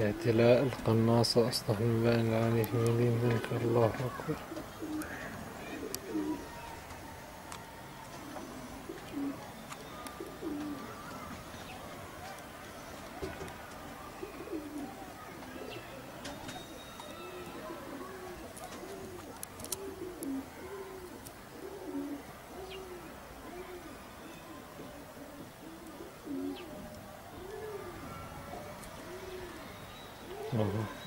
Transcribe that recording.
اعتلاء القناصة أصبح من بين العالي في مدينة الله أكبر. 嗯。